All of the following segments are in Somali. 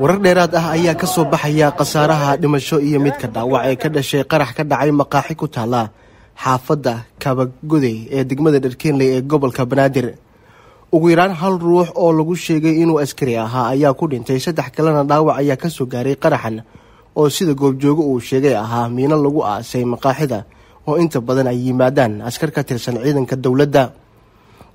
warar dheeraad ah ayaa ka soo baxaya khasaaraha dhimasho iyo midka dhaawac ee ka dhashay qarax ka dhacay maqaaxi ku taala xaafadda kabagodey ee degmada dharkeenley ee gobolka banaadir. Ugu yaraan hal ruux oo lagu sheegay inuu askari ahaa ayaa ku dhintay. Saddex kalena dhaawac ayaa ka soo gaaray qaraxan oo sida goobjoogo uu sheegay ahaa miino lagu aasay maqaaxida oo inta badan ay yimaadaan. Askar ka tirsan ciidanka dowladda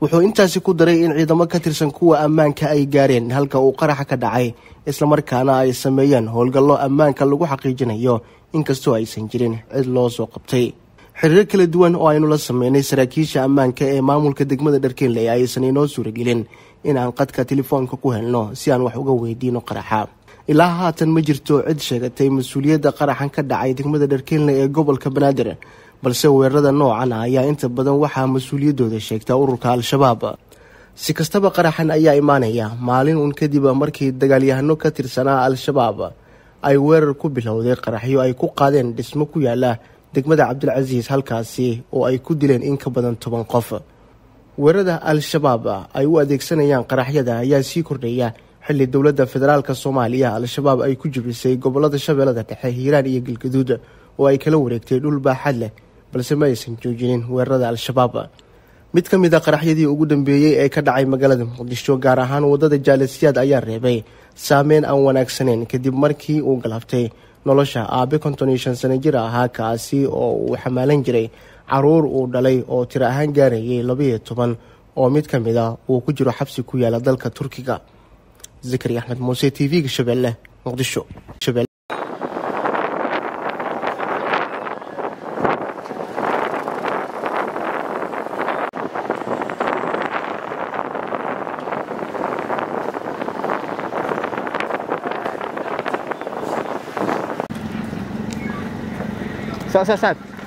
wuxuu intaasi ku daray in ciidamo ka tirsan kuwa ammaanka ay gaareen halka uu qaraxa ka dhacay islamarkaana ay sameeyeen howlgallo ammaanka lagu xaqiijinayo inkastoo aysan jirin cid loo soo qabtay. Xiriiro kala duwan oo aynu la sameynay saraakiisha ammaanka ee maamulka degmada dharkeenley aysan inoo suuragelin in aan qadka telefoonka ku helno si aan wax uga weydiino qaraxa. Ilaa haatan ma jirto cid sheegatay mas'uuliyadda qaraxan ka dhacay degmada dharkeenley ee gobolka banaadir balse weerarada noocan ah ayaa inta badan waxaa mas'uuliyaddooda sheegta ururka al-shabaab. Si kastaba qaraxan ayaa imaanaya maalin uun kadib markii dagaalyahano ka tirsanaa al-shabaab ay weerar ku bilowday qaraxyo ay ku qaadeen dhismo ku yaalla degmada cabdilcasiis halkaasi oo ay ku dileen in ka badan toban qof. Weerarada al-shabaab ay u adeegsanayaan qaraxyada ayaa sii kordhaya xilli dowladda federaalk soomaaliya. Al-shabaab ay ku jibisay gobollada shabeellada dhexe hiiraan iyo galgaduud oo ay kala wareegtay dhul baaxad leh balse ma aysan joojinin weerarada al-shabaab. Mid ka mid a qaraxyadii ugu dambeeyey ee ka dhacay magaalada muqdisho gaar ahaan waddada jaalasiyaad ayaa reebay saameyn aan wanaagsaneyn kadib markii uu galabtay. Nolosha aabe konton iyo shan sano jir ahaa kaasi oo uu xamaalan jiray carruur uu dhalay oo tiro ahaan gaarayay labaiyo toban oo mid ka mid a uu ku jiro xabsi ku yaalla dalka turkiga. Zakari axmed muuse t v-ga shabeelle muqdisho sat sat sat.